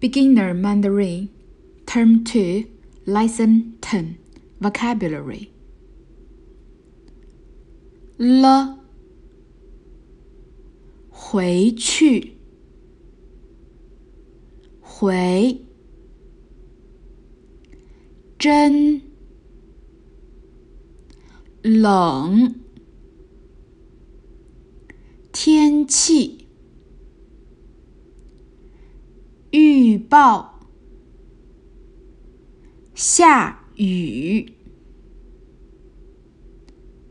Beginner Mandarin Term 2 Lesson 10 Vocabulary 了，回去，回，真，冷，天气， 报，下雨，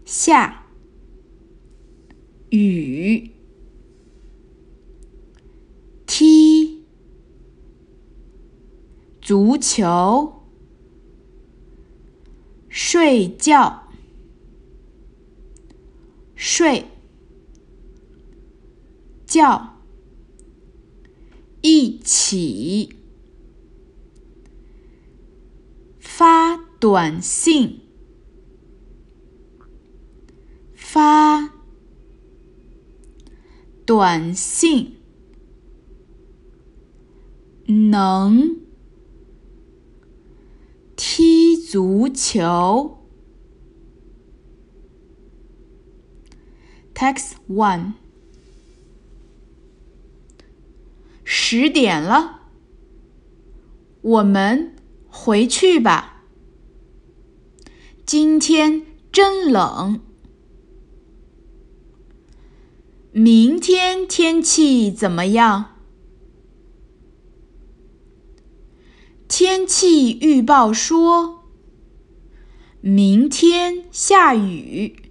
下雨，踢，足球，睡觉，睡。觉，一起，发短信，发短信，能踢足球。Text one。十点了，我们回去吧。今天真冷，明天天气怎么样？天气预报说，明天下雨。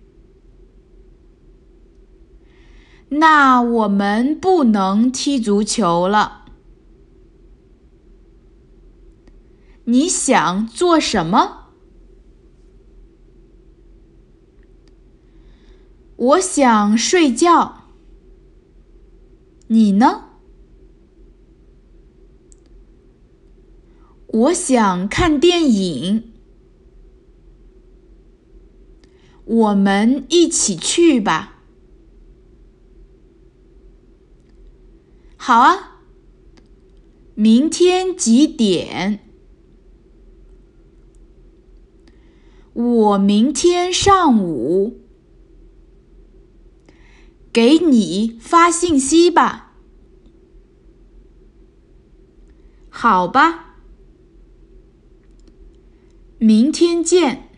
那我们不能踢足球了。你想做什么？我想睡觉。你呢？我想看电影。我们一起去吧。好啊，明天几点？我明天上午给你发信息吧。好吧，明天见。